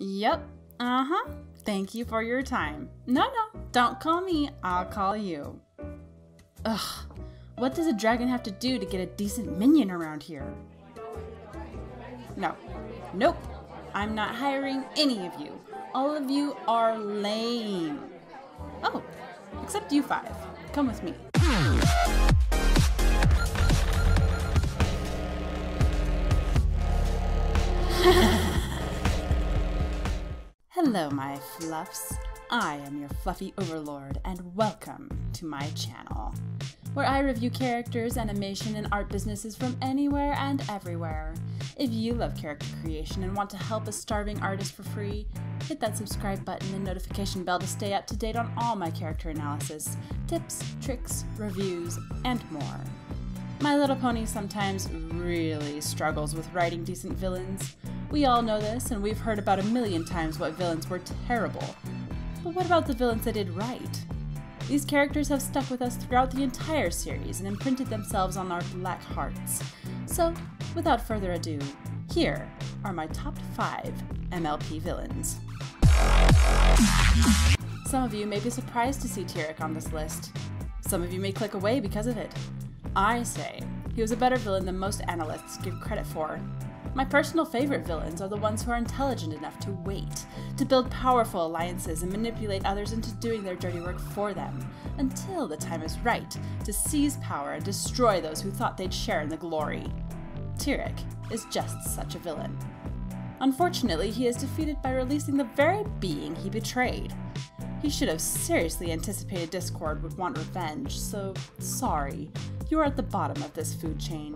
Yep. Uh huh. Thank you for your time. No, no, don't call me. I'll call you. Ugh. What does a dragon have to do to get a decent minion around here? No. Nope. I'm not hiring any of you. All of you are lame. Oh, except you five. Come with me. Hello, my fluffs. I am your fluffy overlord, and welcome to my channel, where I review characters, animation, and art businesses from anywhere and everywhere. If you love character creation and want to help a starving artist for free, hit that subscribe button and notification bell to stay up to date on all my character analysis, tips, tricks, reviews, and more. My Little Pony sometimes really struggles with writing decent villains. We all know this, and we've heard about a million times what villains were terrible. But what about the villains that did right? These characters have stuck with us throughout the entire series and imprinted themselves on our black hearts. So, without further ado, here are my top 5 MLP villains. Some of you may be surprised to see Tirek on this list. Some of you may click away because of it. I say he was a better villain than most analysts give credit for. My personal favorite villains are the ones who are intelligent enough to wait, to build powerful alliances and manipulate others into doing their dirty work for them, until the time is right to seize power and destroy those who thought they'd share in the glory. Tirek is just such a villain. Unfortunately, he is defeated by releasing the very being he betrayed. He should have seriously anticipated Discord would want revenge, so sorry, you are at the bottom of this food chain.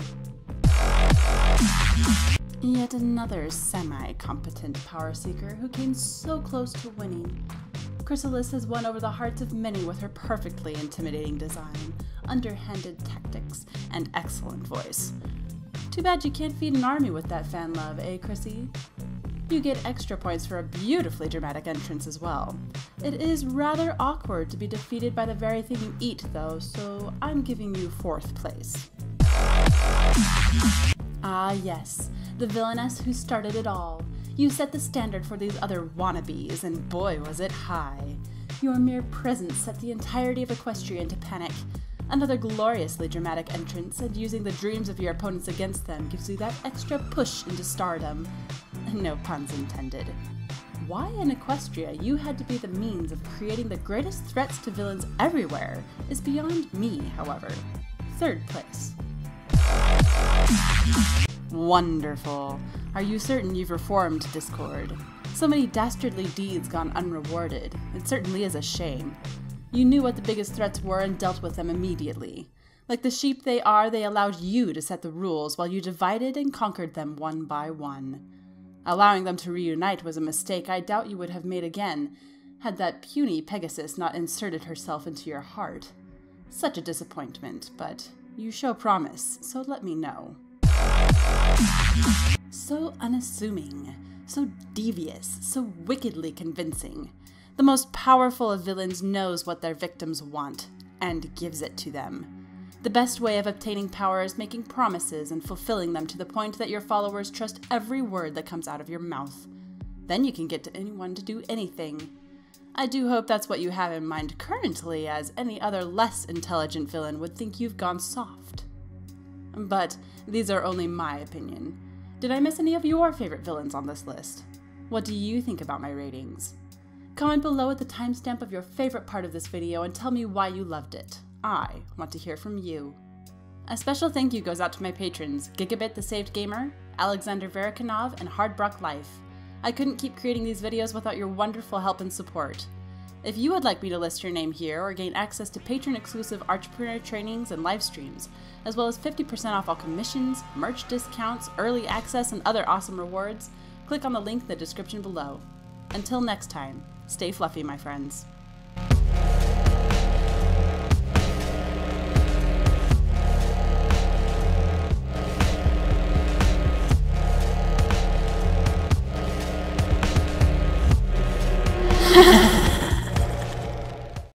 Yet another semi-competent power seeker who came so close to winning. Chrysalis has won over the hearts of many with her perfectly intimidating design, underhanded tactics, and excellent voice. Too bad you can't feed an army with that fan love, eh, Chrissy? You get extra points for a beautifully dramatic entrance as well. It is rather awkward to be defeated by the very thing you eat, though, so I'm giving you fourth place. Ah, yes, the villainess who started it all. You set the standard for these other wannabes, and boy was it high. Your mere presence set the entirety of Equestria into panic. Another gloriously dramatic entrance, and using the dreams of your opponents against them gives you that extra push into stardom. No puns intended. Why in Equestria you had to be the means of creating the greatest threats to villains everywhere is beyond me, however. Third place. Wonderful. Are you certain you've reformed Discord? So many dastardly deeds gone unrewarded. It certainly is a shame. You knew what the biggest threats were and dealt with them immediately. Like the sheep they are, they allowed you to set the rules while you divided and conquered them one by one. Allowing them to reunite was a mistake I doubt you would have made again, had that puny Pegasus not inserted herself into your heart. Such a disappointment, but you show promise, so let me know. So unassuming, so devious, so wickedly convincing. The most powerful of villains knows what their victims want, and gives it to them. The best way of obtaining power is making promises and fulfilling them to the point that your followers trust every word that comes out of your mouth. Then you can get to anyone to do anything. I do hope that's what you have in mind currently, as any other less intelligent villain would think you've gone soft. But these are only my opinion. Did I miss any of your favorite villains on this list? What do you think about my ratings? Comment below at the timestamp of your favorite part of this video and tell me why you loved it. I want to hear from you. A special thank you goes out to my patrons, Gigabit the Saved Gamer, Alexander Verikanov, and Hardbrock Life. I couldn't keep creating these videos without your wonderful help and support. If you would like me to list your name here or gain access to patron-exclusive entrepreneur trainings and live streams, as well as 50% off all commissions, merch discounts, early access, and other awesome rewards, click on the link in the description below. Until next time, stay fluffy, my friends.